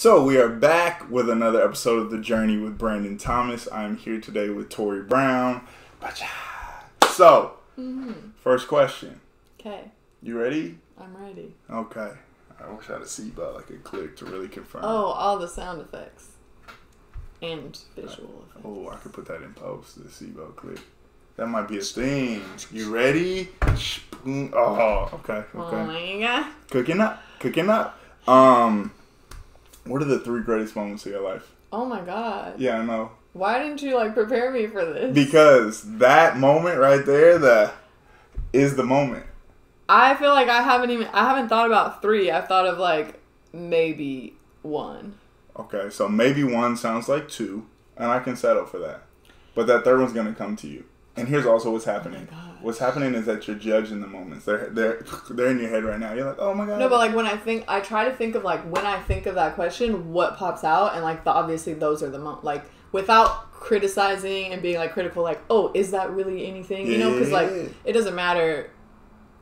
So we are back with another episode of the Journey with Brandon Thomas. I'm here today with Torrie Brown. So, first question. Okay, You ready? I'm ready. Okay. I wish I had a seatbelt I could click to really confirm. Oh, all the sound effects and visual effects. Oh, I could put that in post. The seatbelt click. That might be a thing. You ready? Oh, okay, Oh okay. my god. Cooking up, cooking up. Um, what are the three greatest moments of your life? Oh my god. Yeah, I know. Why didn't you like prepare me for this? Because that moment right there, the is the moment. I feel like I haven't even I haven't thought about three. I've thought of like maybe one. Okay, so maybe one sounds like two, and I can settle for that. But that third one's gonna come to you. And here's also what's happening. gosh. what's happening is that you're judging the moments. They're they're they're in your head right now. You're like, oh my god. No, but like when I think, I try to think of like when I think of that question, what pops out, and like the obviously those are the mo- like without criticizing and being like critical, like oh, is that really anything? You know, because like Yeah. it doesn't matter.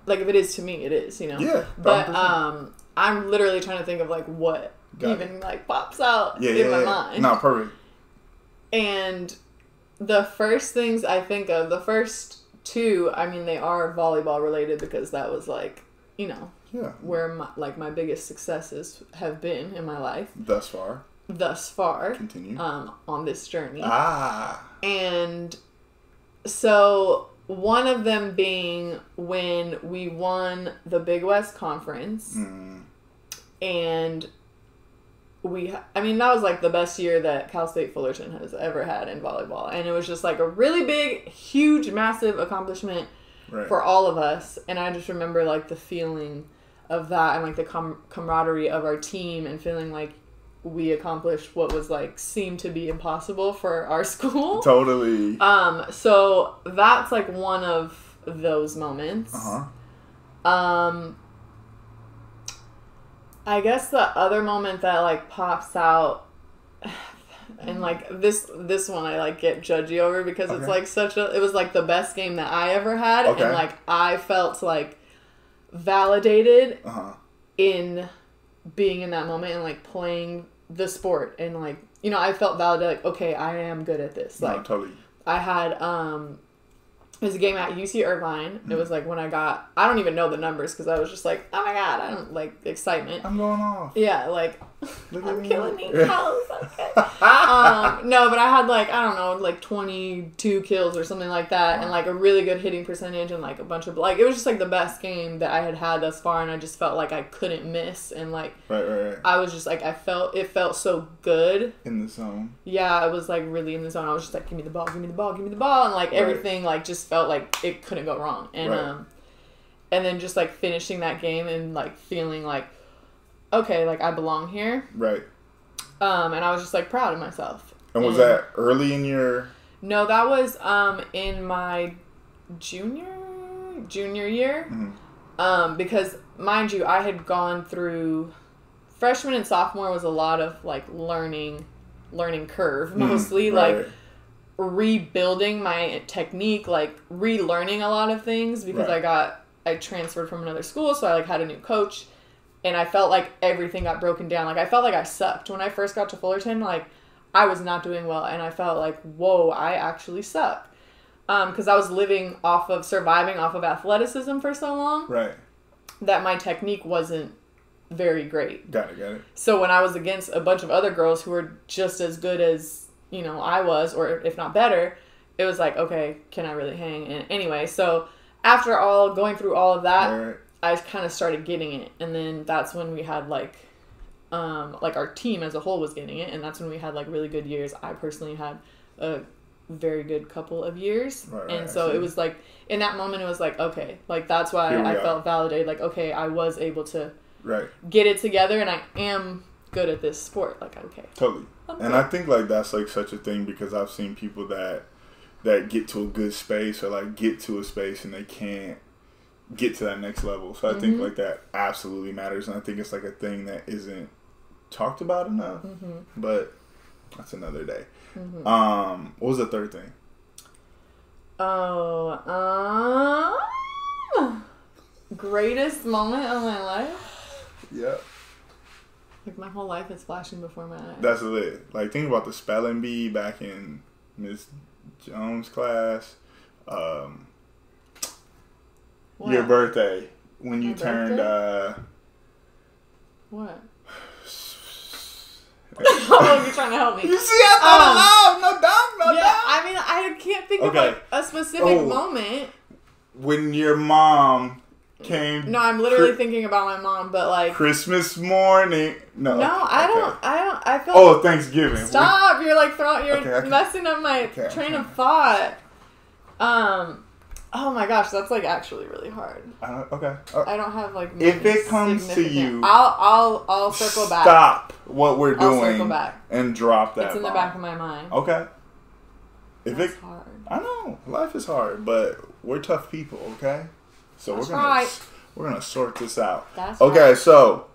Like if it is to me, it is. You know. Yeah, But 100%. um, I'm literally trying to think of like what Got even like pops out yeah, in yeah, my yeah. mind. No, perfect. And the first things I think of, the first two, I mean, they are volleyball related because that was like, you know, Yeah. where my like my biggest successes have been in my life Thus far, thus far continue. um, on this journey. ah. And so one of them being when we won the Big West Conference Mm, and we I mean that was like the best year that Cal State Fullerton has ever had in volleyball and it was just like a really big huge massive accomplishment right. for all of us and I just remember like the feeling of that and like the com- camaraderie of our team and feeling like we accomplished what was like seemed to be impossible for our school. totally. Um so that's like one of those moments. Uh huh. Um, I guess the other moment that like pops out, and like this this one I like get judgy over because it's like such a it was like the best game that I ever had, Okay. and like I felt like validated Uh huh. in being in that moment and like playing the sport and like you know I felt validated like okay I am good at this No, like totally. I had um was a game at UC Irvine. Mm-hmm. It was like when I got I don't even know the numbers because I was just like, oh my god, I don't like excitement. I'm going off. Yeah, like Look I'm killing these cows. Okay. Um, no, but I had like I don't know, like 22 kills or something like that, and like a really good hitting percentage and like a bunch of like it was just like the best game that I had had thus far, and I just felt like I couldn't miss, and like Right, right, right. I was just like I felt it felt so good In the zone. yeah, I was like really in the zone. I was just like, give me the ball, give me the ball, give me the ball, and like everything like just felt like it couldn't go wrong. And um, and then just like finishing that game and like feeling like, okay, like I belong here. Right. Um, and I was just like proud of myself. And was And- that early in your? No, that was um in my junior junior year. Mhm. Um, because mind you, I had gone through freshman and sophomore was a lot of like learning learning curve mostly Mhm, like rebuilding my technique, like relearning a lot of things because Right. I got I transferred from another school, so I like had a new coach, and I felt like everything got broken down. Like I felt like I sucked when I first got to Fullerton. Like I was not doing well, and I felt like whoa, I actually suck. Um, because I was living off of surviving off of athleticism for so long Right. that my technique wasn't very great. Got it. Got it. So when I was against a bunch of other girls who were just as good as you know I was, or if not better, it was like, okay, can I really hang? And anyway, so after all going through all of that, Right. I kind of started getting it, and then that's when we had like, um, like our team as a whole was getting it, and that's when we had like really good years. I personally had a very good couple of years, Right, and so it was like in that moment it was like okay, like that's why I are. felt validated. Like okay, I was able to Right. get it together, and I am good at this sport. Like okay, Totally. I'm And good. I think like that's like such a thing because I've seen people that that get to a good space or like get to a space and they can't get to that next level. So I think Mhm. like that absolutely matters and I think it's like a thing that isn't talked about enough. Mhm. But that's another day. Mhm. Um what was the third thing? Oh, um, greatest moment of my life. Yep. Like my whole life is flashing before my eyes. That's lit. Like think about the spelling bee back in Miss Jones' class. Um, What? your birthday when you My turned. birthday? Uh, What? oh, you're trying to help me. you see, I thought Um, aloud. No dumb, no yeah, dumb. I mean, I can't think of like a specific Oh. moment. When your mom came. No, I'm literally Chri- thinking about my mom, but like, Christmas morning. No. no, I don't, I don't, I feel. Oh, Thanksgiving. Stop! You're like throwing, you're Okay, okay. messing up my Okay, train okay. of thought. Um, oh my gosh, that's like actually really hard. I don't, okay. Uh, I don't have like. If it comes to you, I'll, I'll, I'll circle back. Stop what we're I'll circle doing back. and drop that. It's in the back of my mind. Okay. If That's it, hard. I know life is hard, but we're tough people. Okay. So That's we're gonna right. we're gonna sort this out. That's Okay, right. so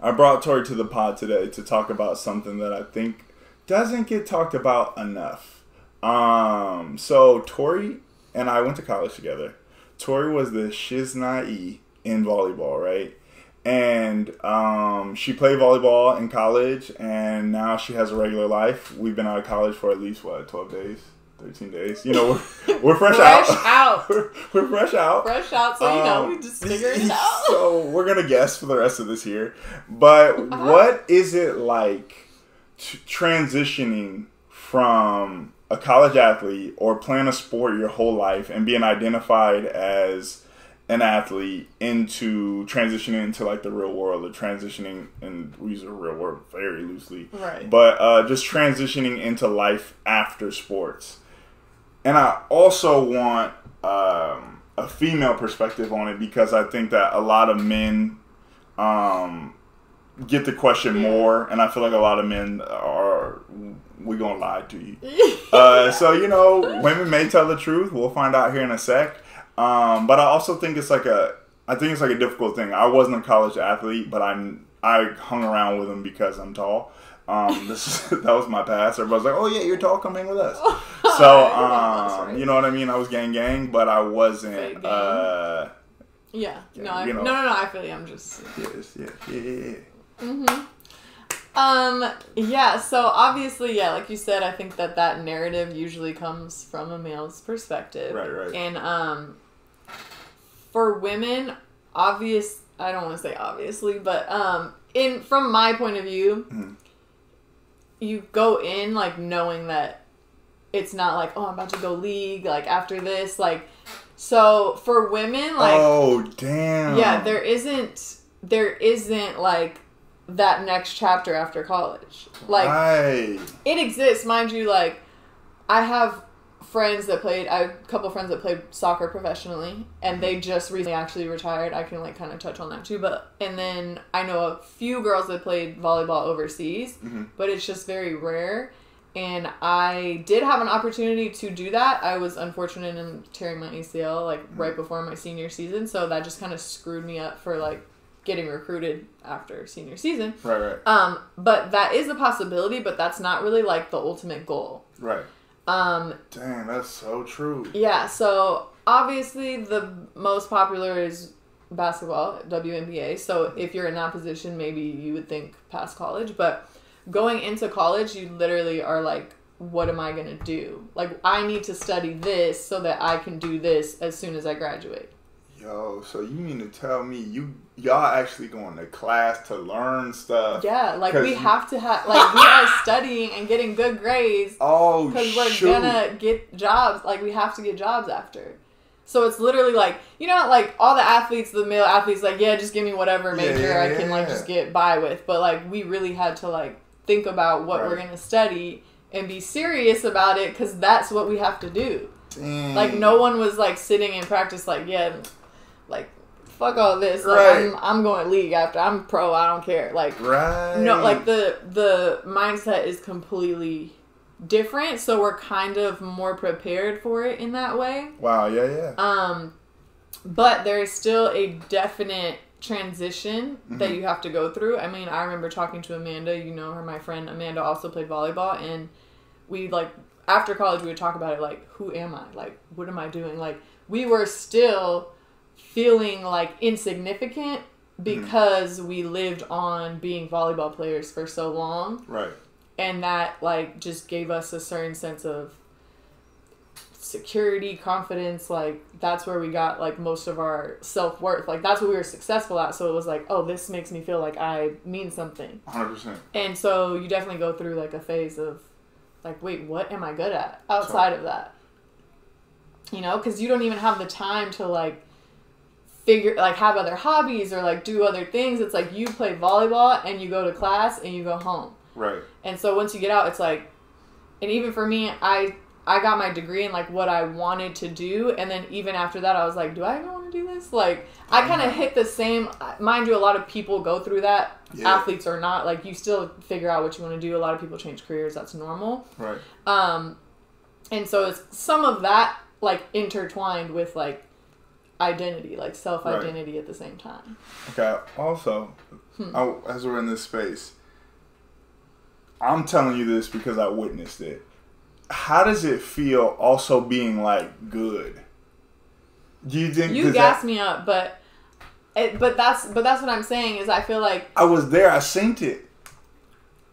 I brought Torrie to the pod today to talk about something that I think doesn't get talked about enough. Um, so Torrie and I went to college together. Torrie was the shiznai in volleyball, right? And um, she played volleyball in college, and now she has a regular life. We've been out of college for at least what twelve days, thirteen days. You know, we're, we're fresh, Fresh out. out. we're, we're fresh out. Fresh out, so you know, Um, we just figured it out. So we're gonna guess for the rest of this year. But Uh-huh. what is it like t- transitioning from a college athlete or playing a sport your whole life and being identified as an athlete into transitioning into like the real world or transitioning and we use the real word very loosely Right. but uh, just transitioning into life after sports and I also want um, a female perspective on it because I think that a lot of men um, get the question Yeah. more, and I feel like a lot of men are we gonna lie to you. Uh, so you know, women may tell the truth. We'll find out here in a sec. Um, but I also think it's like a I think it's like a difficult thing. I wasn't a college athlete, but I'm I hung around with them because I'm tall. Um, this that was my past. Everybody's like, "Oh yeah, you're tall. Come hang with us." So um, you know what I mean. I was gang gang, but I wasn't. Uh, yeah. Yeah, No, I, you know. no, no, no. I feel you. I'm just. yes, yeah, yeah, yeah, yeah. hmm Um. Yeah. So obviously, yeah, like you said, I think that that narrative usually comes from a male's perspective. Right, right. And um, for women, obvious. I don't want to say obviously, but um, in from my point of view, Mhm. you go in like knowing that it's not like oh I'm about to go league like after this like. So for women, like oh damn. yeah, there isn't there isn't like that next chapter after college. Like right. it exists, mind you, like I have friends that played I have a couple friends that played soccer professionally and they just recently actually retired. I can like kind of touch on that too, but and then I know a few girls that played volleyball overseas, Mhm. but it's just very rare. And I did have an opportunity to do that. I was unfortunate in tearing my ACL like right before my senior season, so that just kind of screwed me up for like getting recruited after senior season. Right, right, Um, but that is a possibility, but that's not really like the ultimate goal. right. Um, Damn, that's so true. yeah, so obviously the most popular is basketball, WNBA. So if you're in that position, maybe you would think past college, but going into college, you literally are like what am I going to do? Like I need to study this so that I can do this as soon as I graduate. Yo, so you mean to tell me you y'all actually going to class to learn stuff? Yeah, like we have to have like we are studying and getting good grades Oh because we're shoot. gonna get jobs like we have to get jobs after so it's literally like you know like all the athletes the male athletes like yeah just give me whatever Yeah, major yeah, i can like just get by with but like we really had to like think about what we're gonna study and be serious about it because that's what we have to do Dang. like no one was like sitting in practice like yeah like fuck all this like Right. I'm, I'm going league after i'm pro i don't care like Right. no, like the the mindset is completely different, so we're kind of more prepared for it in that way. Wow. Yeah. Yeah. Um, but there is still a definite transition that Mhm. you have to go through. I mean, I remember talking to Amanda. You know her, my friend Amanda also played volleyball, and we like after college we would talk about it. Like, who am I? Like, what am I doing? Like, we were still feeling like insignificant because we lived on being volleyball players for so long. Right. and that like just gave us a certain sense of security confidence like that's where we got like most of our self-worth. Like that's what we were successful at. So it was like oh this makes me feel like i mean something. 100%. and so you definitely go through like a phase of like wait what am i good at outside of that? You know because you don't even have the time to like figure like have other hobbies or like do other things it's like you play volleyball and you go to class and you go home Right. and so once you get out, it's like, and even for me, I I got my degree in like what I wanted to do, and then even after that, I was like, do I even want to do this? Like, I kind of hit the same. Mind you, a lot of people go through that, Yeah. athletes or not. Like, you still figure out what you want to do. A lot of people change careers. That's normal. Right. Um, and so it's some of that like intertwined with like identity, like self identity at the same time. Okay. Also, Hmm. I, as we're in this space, I'm telling you this because I witnessed it. How does it feel also being like good? Do you think You does gas that- me up, but. It, but that's but that's what I'm saying is I feel like I was there. I synced it.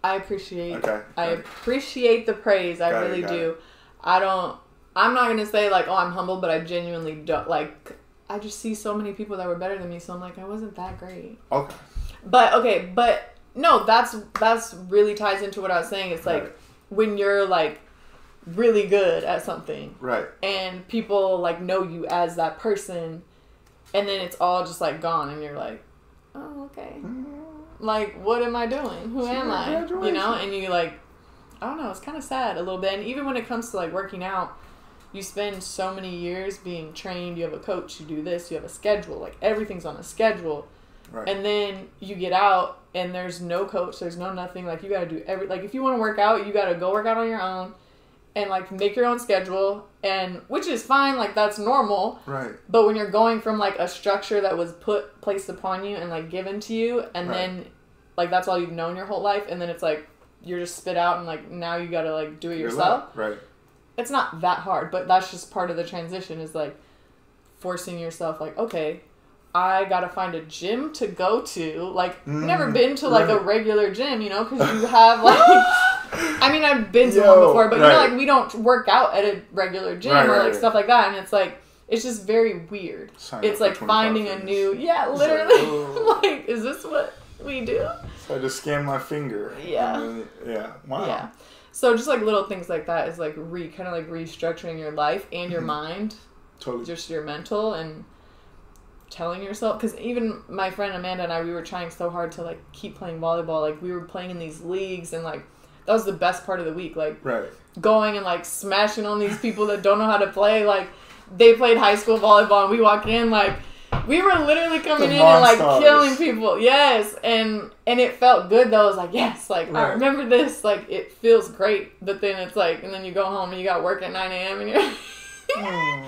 I appreciate. Okay. I it. appreciate the praise. I Got really got do. I don't. I'm not gonna say like, oh, I'm humble, but I genuinely don't. Like, I just see so many people that were better than me, so I'm like, I wasn't that great. Okay. But okay, but no, that's that's really ties into what I was saying. It's like Right. when you're like really good at something, Right. and people like know you as that person, and then it's all just like gone, and you're like, oh, okay like what am i doing who am i you know and you like i don't know it's kind of sad a little bit and even when it comes to like working out you spend so many years being trained you have a coach you do this you have a schedule like everything's on a schedule Right. and then you get out and there's no coach there's no nothing like you got to do every like if you want to work out you got to go work out on your own and like make your own schedule and which is fine like that's normal right. but when you're going from like a structure that was put placed upon you and like given to you, and Right. then like that's all you've known your whole life, and then it's like you're just spit out and like now you gotta like do it yourself. Right. It's not that hard, but that's just part of the transition is like forcing yourself like okay. I gotta find a gym to go to. Like, Mm, never been to like a regular gym, you know, because you have like. I mean, I've been to Yo, one before, but you know, like we don't work out at a regular gym Right, or like right. stuff like that, and it's like it's just very weird. Sign it's like for 25 finding a new, yeah, like, literally. oh. like, is this what we do? So I just scan my finger. Yeah. then- yeah. Wow. Yeah. So just like little things like that is like re kind of like restructuring your life and your Mhm. mind, Totally. just your mental and telling yourself because even my friend Amanda and I we were trying so hard to like keep playing volleyball like we were playing in these leagues and like that was the best part of the week like Right. going and like smashing on these people that don't know how to play. Like they played high school volleyball and we walk in like we were literally coming The in and like killing people. Yes. And and it felt good though. It was like, yes, like I remember this. Like it feels great. But then it's like and then you go home and you got work at nine AM and you're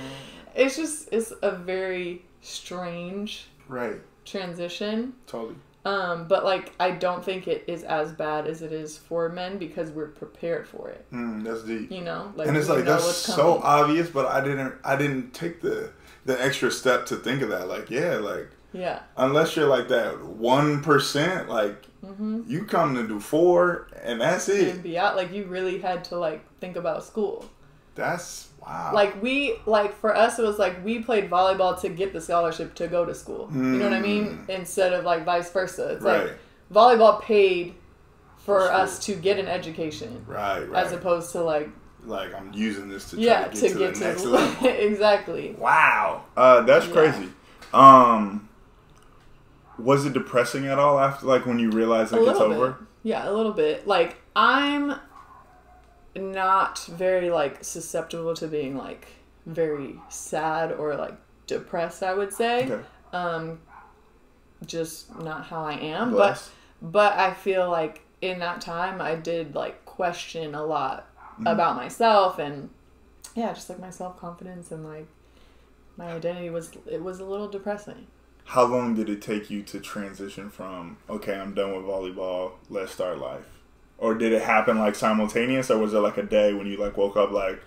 it's just it's a very strange Right. transition. Totally. Um, but like I don't think it is as bad as it is for men because we're prepared for it. Mm, that's deep. You know? Like and it's like that's so obvious, but I didn't. I didn't take the the extra step to think of that. Like, yeah, like Yeah. unless you're like that one percent, like Mm-hmm. you come to do four, and that's and it. be out like you really had to like think about school That's wow. like we like for us it was like we played volleyball to get the scholarship to go to school you know what i mean instead of like vice versa it's Mm. right, like volleyball paid for For us to get an education right, right. as opposed to like like I'm using this to try yeah to to get to, get the to, next level. exactly Wow, uh, that's Yeah. crazy. Um, was it depressing at all after, like, when you realize like it's little over? yeah a little bit like i'm not very like susceptible to being like very sad or like depressed i would say Okay, um just not how I am Bless. but but I feel like in that time I did like question a lot Mm-hmm. about myself and yeah just like my self-confidence and like my identity was it was a little depressing. How long did it take you to transition from okay, I'm done with volleyball, let's start life, or did it happen like simultaneous, or was it like a day when you like woke up like,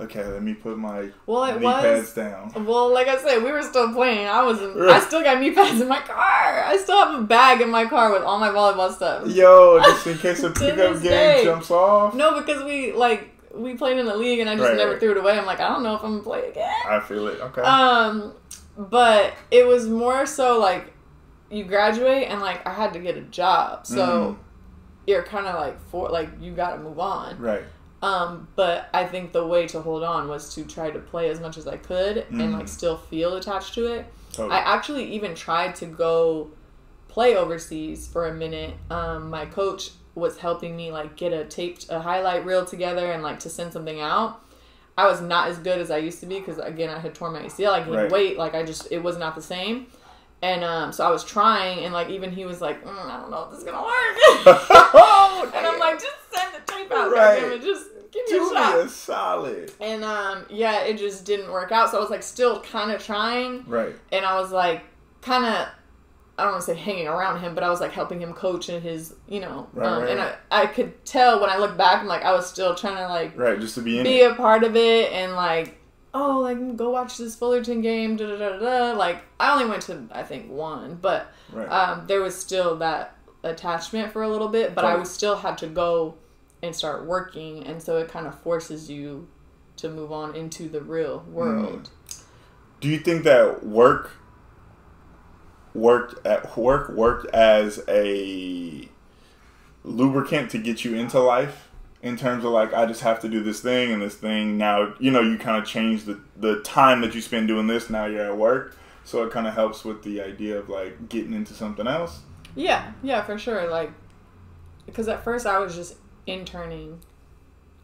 okay, let me put my Well, it knee was- pads down. Well, like I said, we were still playing. I was. I still got knee pads in my car. I still have a bag in my car with all my volleyball stuff. Yo, just in case the To pickup game day. jumps off. No, because we like we played in the league, and I just Right, never right. threw it away. I'm like, I don't know if I'm gonna play again. I feel it. Okay. Um, but it was more so like you graduate, and like I had to get a job, so Mm, you're kind of like for like you got to move on. right. Um, but I think the way to hold on was to try to play as much as I could and Mm. like still feel attached to it. Totally. I actually even tried to go play overseas for a minute. Um, my coach was helping me like get a taped a highlight reel together and like to send something out. I was not as good as I used to be because again I had torn my ACL. I gained Right. weight. Like I just it was not the same. And um, so I was trying, and like even he was like, mm, I don't know if this is gonna work. and I'm like, just send the tape out, Right. goddammit, just give me a shot. me a solid. And um, yeah, it just didn't work out. So I was like still kind of trying, Right. and I was like kind of I don't want to say hanging around him, but I was like helping him coach in his, you know, Right, um, right, and. I, I could tell when I look back, I'm like I was still trying to like Right. Just to be in be it. a part of it and like oh like go watch this Fullerton game, da da da da. da. Like I only went to I think one, but Right. um, there was still that attachment for a little bit, but I was still had to go and start working, and so it kind of forces you to move on into the real world. Mm-hmm. Do you think that work worked at work worked as a lubricant to get you into life in terms of like I just have to do this thing and this thing now you know you kind of change the the time that you spend doing this now you're at work so it kind of helps with the idea of like getting into something else Yeah, yeah, for sure. Like, because at first I was just interning.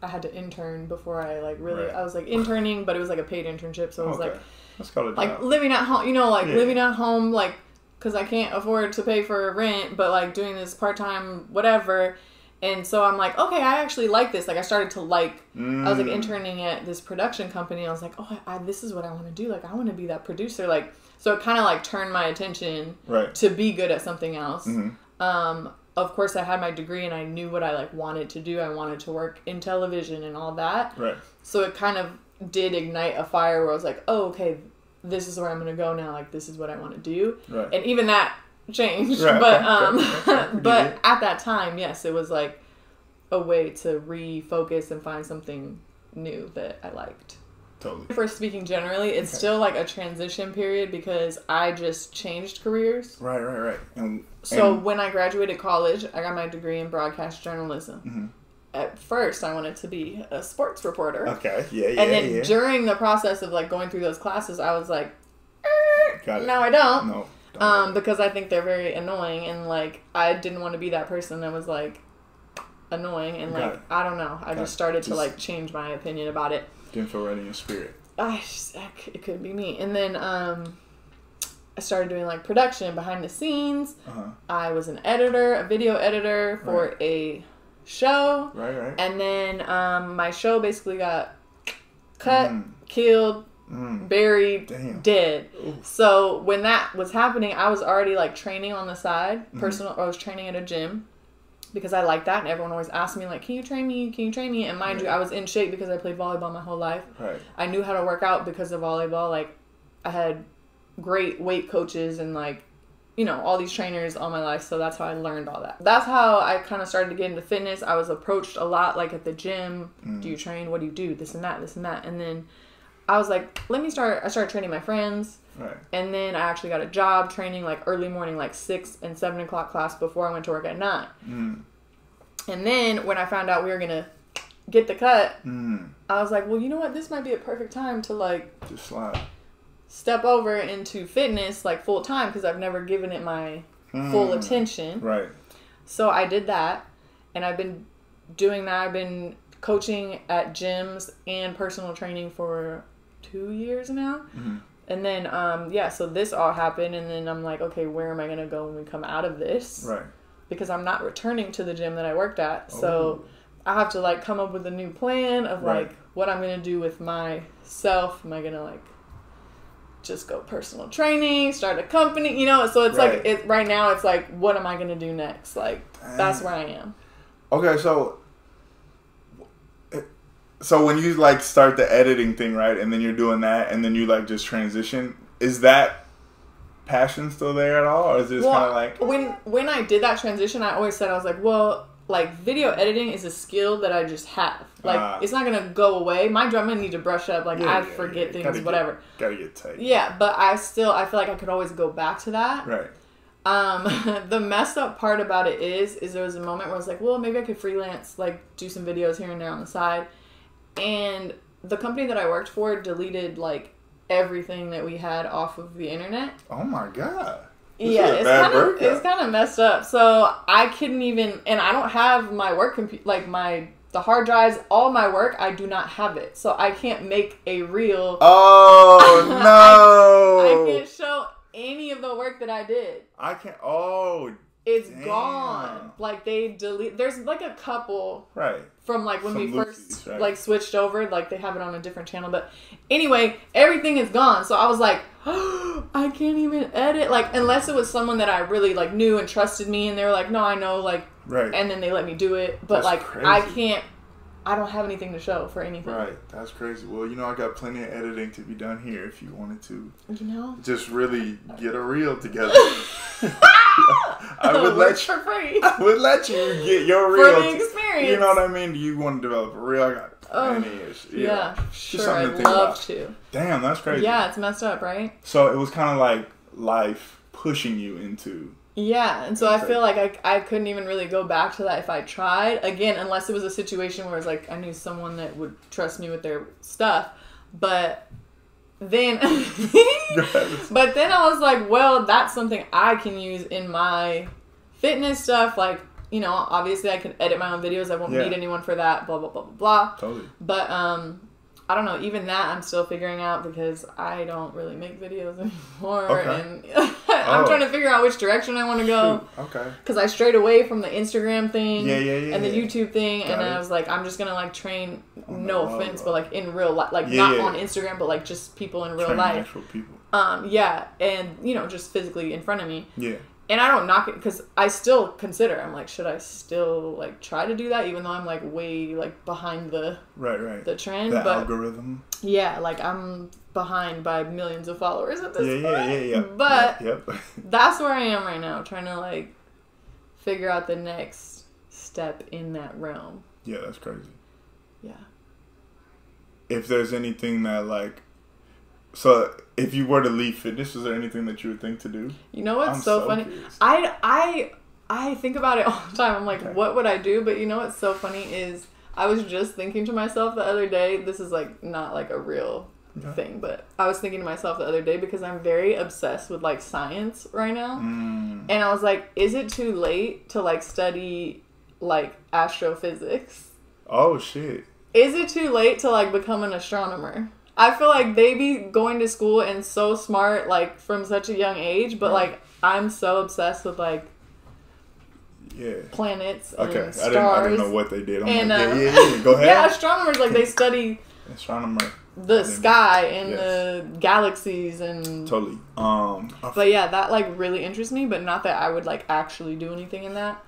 I had to intern before I like really. Right. I was like interning, but it was like a paid internship, so it was okay like let's call it like job. living at home. You know, like Yeah. living at home, like because I can't afford to pay for rent, but like doing this part time whatever. And so I'm like, okay, I actually like this. Like I started to like. I was like Mm. interning at this production company. I was like, oh, I, this is what I want to do. Like I want to be that producer. Like so, it kind of like turned my attention right to be good at something else. hmm Um, of course, I had my degree and I knew what I like wanted to do. I wanted to work in television and all that. right So it kind of did ignite a fire where I was like, oh, okay, this is where I'm gonna go now. Like this is what I want to do. right And even that changed. Right, but um, but at that time, yes, it was like a way to refocus and find something new that I liked. Totally For speaking generally, it's Okay. still like a transition period because I just changed careers. right right right and So and- when I graduated college, I got my degree in broadcast journalism. Mhm. At first, I wanted to be a sports reporter, okay yeah yeah and then yeah during the process of like going through those classes, I was like, "Er, Got it. "No, I don't," no don't um, because I think they're very annoying, and like I didn't want to be that person that was like annoying, and Got like it. I don't know, I Got just it. started to like change my opinion about it. Didn't feel right in your spirit I just, it could be me, and then um, I started doing like production behind the scenes. uh-huh I was an editor, a video editor for Right. a show. right right And then um, my show basically got cut, Mm. killed, Mm. buried, Damn. dead. Ooh. So when that was happening, I was already like training on the side. Mm-hmm. Personal, I was training at a gym because I like that, and everyone always asked me like, "Can you train me? Can you train me?" And mind you, I was in shape because I played volleyball my whole life. right I knew how to work out because of volleyball. Like, I had great weight coaches and like, you know, all these trainers all my life. So that's how I learned all that. That's how I kind of started to get into fitness. I was approached a lot, like at the gym. Mm. Do you train? What do you do? This and that, this and that. And then I was like, let me start. I started training my friends. Right And then I actually got a job training like early morning, like six and seven o'clock class before I went to work at nine. mm. And then when I found out we were gonna get the cut, Mm. I was like, well, you know what? This might be a perfect time to like just slide step over into fitness like full time because I've never given it my full Mm. attention. right So I did that, and I've been doing that. I've been coaching at gyms and personal training for two years now. Mhm. And then, um, yeah, so this all happened, and then I'm like, okay, where am I gonna go when we come out of this? right Because I'm not returning to the gym that I worked at, so Oh. I have to like come up with a new plan of Right. like what I'm gonna do with myself. Am I gonna like just go personal training, start a company, you know? So it's like Right. it right now. It's like, what am I gonna do next? Like that's where I am. Okay, so So when you like start the editing thing, right, and then you're doing that, and then you like just transition, is that passion still there at all, or is it just Well, kind of like when when I did that transition, I always said I was like, well, like video editing is a skill that I just have. Like Ah. it's not gonna go away. My drum I need to brush up. Like Yeah, I yeah, forget yeah. things, Gotta get- whatever. gotta get tight, Yeah, but I still I feel like I could always go back to that. right? Um, the messed up part about it is, is there was a moment where I was like, well, maybe I could freelance, like do some videos here and there on the side, and the company that I worked for deleted like everything that we had off of the internet. Oh my god. This yeah, it's kind of it's kind of messed up. So I couldn't even, and I don't have my work computer, like my the hard drives, all my work. I do not have it, so I can't make a reel. Oh no! I no! can't show any of the work that I did. I can't. Oh, It's Damn. gone. Like they delete. There's like a couple right. from like when Some we first right. like switched over. Like they have it on a different channel, but anyway, everything is gone. So I was like, I can't even edit. Like unless it was someone that I really like knew and trusted me, and they were like, no, I know, like, Right. and then they let me do it. But That's like crazy. I can't. I don't have anything to show for anything. Right, that's crazy. Well, you know, I got plenty of editing to be done here if you wanted to You know. just really get a reel together. I would let you. for free I would let you get your reel. for the experience. you know what I mean? Do you want to develop a reel? I got Oh, plenty of shit. Yeah, Just sure. something to I'd think love about. to. Damn, that's crazy. Yeah, it's messed up, right? So it was kind of like life pushing you into. Yeah, and so I feel like I, I couldn't even really go back to that if I tried again, unless it was a situation where it's like I knew someone that would trust me with their stuff. But then, but then I was like, well, that's something I can use in my fitness stuff. Like, you know, obviously I can edit my own videos. I won't Yeah. need anyone for that. Blah blah blah blah blah. Totally. But um, I don't know. Even that I'm still figuring out because I don't really make videos anymore, Okay. and I'm Oh. trying to figure out which direction I want to go Shoot, Okay. because I strayed away from the Instagram thing Yeah, yeah, yeah. and the. YouTube thing, Got and it. I was like, I'm just gonna like train. On the no offense, but like in real life, like not on Instagram, but like just people in real Training life. actual people. Um, yeah, and you know, just physically in front of me. Yeah. And I don't knock it because I still consider. I'm like, should I still like try to do that, even though I'm like way like behind the Right. Right. the trend. the but algorithm. yeah, like I'm behind by millions of followers at this Yeah. point. Yeah. Yeah. Yeah. But yep. that's where I am right now, trying to like figure out the next step in that realm. yeah. That's crazy. Yeah. if there's anything that like so if you were to leave fitness is there anything that you would think to do You know what's so, so funny? curious. I I I think about it all the time. I'm like, Okay. what would I do? But you know what's so funny is I was just thinking to myself the other day. This is like not like a real Okay. thing, but I was thinking to myself the other day because I'm very obsessed with like science right now. mm, And I was like, is it too late to like study like astrophysics? oh shit Is it too late to like become an astronomer? I feel like they be going to school and so smart like from such a young age, but Right. like I'm so obsessed with like yeah planets okay and I stars. didn't, I didn't know what they did I'm and like, uh, yeah, yeah, yeah. go ahead yeah, astronomers like they study astronomer the sky and yes. the galaxies and totally um But yeah, that like really interests me, but not that I would like actually do anything in that.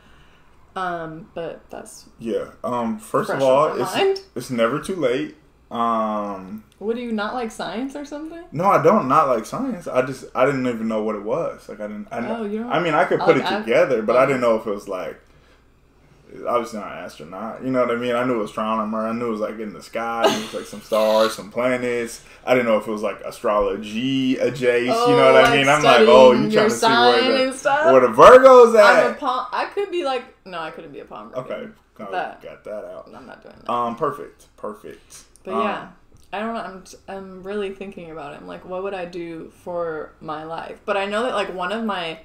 Um, but that's yeah um first of all it's, it's never too late um What do you not like science or something? no I don't not like science I just I didn't even know what it was like I didn't I, Oh, you don't- I mean I could put Like, it together but I oh. didn't know if it was like obviously not an astronaut. You know what I mean? I knew it was astronomer. I knew it was like in the sky. It was like some stars, some planets. I didn't know if it was like astrology adjacent. you know what I mean? I'm like, oh, you trying to see where the where the Virgo's I'm a at? palm. I could be like, no, I couldn't be a palm. reader. Okay, oh, got that out. I'm not doing that. Um, perfect, perfect. But Um, yeah, I don't know. I'm t- I'm really thinking about it. I'm like, what would I do for my life? But I know that like one of my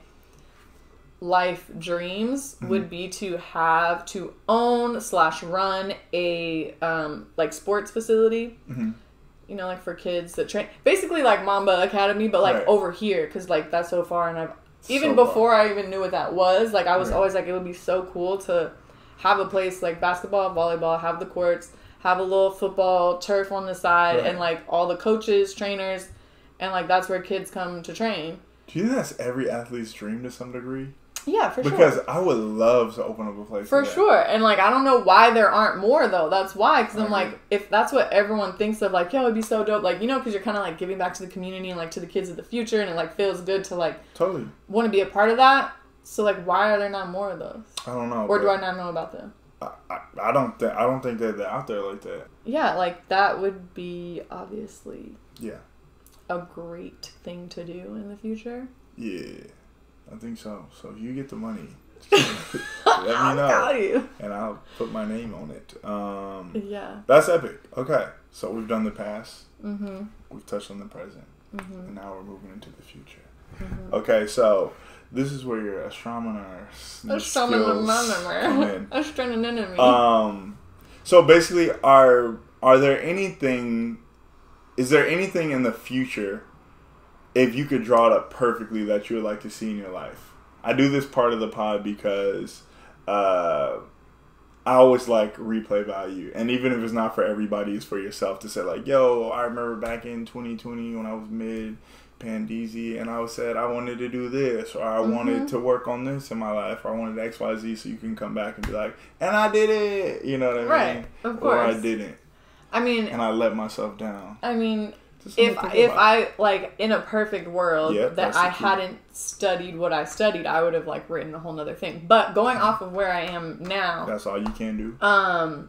life dreams Mm-hmm. would be to have to own slash run a um like sports facility. Mhm. You know, like for kids that train, basically like Mamba Academy, but like Right. over here, because like that's so far, and I've even So before I even knew what that was, like I was Right. always like, it would be so cool to have a place like basketball, volleyball, have the courts, have a little football turf on the side, Right. and like all the coaches, trainers, and like that's where kids come to train. Do you think that's every athlete's dream to some degree? Yeah, for because sure. Because I would love to open up a place For like that. sure. And like I don't know why there aren't more though. That's why cuz I'm like if that's what everyone thinks of like, yo, it'd be so dope like, you know, cuz you're kind of like giving back to the community and like to the kids of the future and it like feels good to like Totally. want to be a part of that. So like why are there not more of those? I don't know. Or do I not know about them? I, I, I don't think I don't think they're, they're out there like that. Yeah, like that would be obviously Yeah. a great thing to do in the future. Yeah. I think so. So if you get the money, let me know you. and I'll put my name on it. Um, Yeah. that's epic. Okay. So we've done the past. Mhm. We've touched on the present. Mhm. And now we're moving into the future. Mhm. Okay, so this is where your astronomer s- skills come in. Astronomer. Um, so basically, are are there anything? Is there anything in the future, if you could draw it up perfectly, that you would like to see in your life? I do this part of the pod because uh, I always like replay value, and even if it's not for everybody, it's for yourself to say like, "Yo, I remember back in 2020 when I was mid." Pandeezy and I said I wanted to do this or I wanted Mhm. to work on this in my life or I wanted XYZ so you can come back and be like, and I did it. You know what I mean? Right, of course. Or I didn't. I mean, And I let myself down. I mean, if something to think if. I like in a perfect world Yep, that I hadn't studied what I studied, I would have like written a whole nother thing. But going off of where I am now, That's all you can do. um,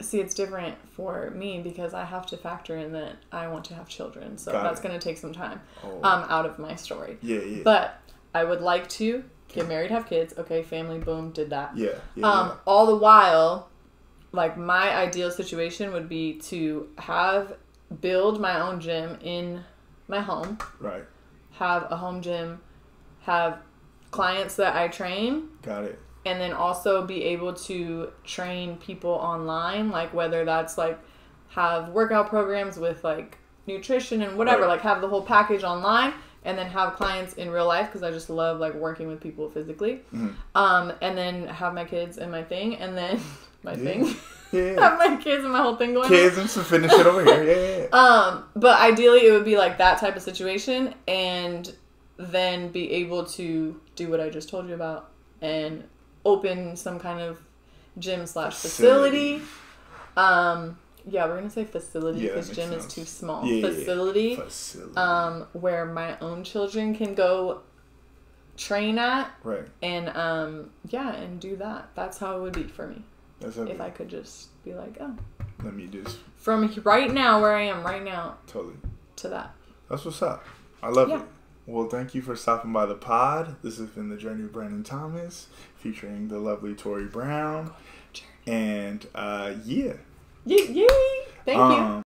see, it's different for me because I have to factor in that I want to have children, so Got that's going to take some time Oh. um out of my story. yeah, yeah. But I would like to get married, have kids. Okay, family, boom, did that. yeah, yeah, Um, all the while, like my ideal situation would be to have build my own gym in my home. Right. have a home gym, have clients that I train, Got it. And then also be able to train people online, like whether that's like have workout programs with like nutrition and whatever, Right. like have the whole package online and then have clients in real life because I just love like working with people physically. Mhm. Um, and then have my kids and my thing and then my Yeah. thing. Yeah. have my kids and my whole thing going on. Kids and some finish it over here. Yeah, yeah. Um, but ideally, it would be like that type of situation, and then be able to do what I just told you about and open some kind of gym slash facility. Um, yeah, we're gonna say facility because makes gym sense. is too small. Yeah, yeah, yeah. facility, Facility. um, where my own children can go train at, right. and um, yeah, and do that. That's how it would be for me That's if. I could just be like, oh, Let me just from right now where I am right now totally. to that. That's what's up. I love Yeah. it. Well, thank you for stopping by the pod. This has been the journey of Brandon Thomas, featuring the lovely Torrie Brown, and uh, yeah. Yay! yay. Thank you. Um,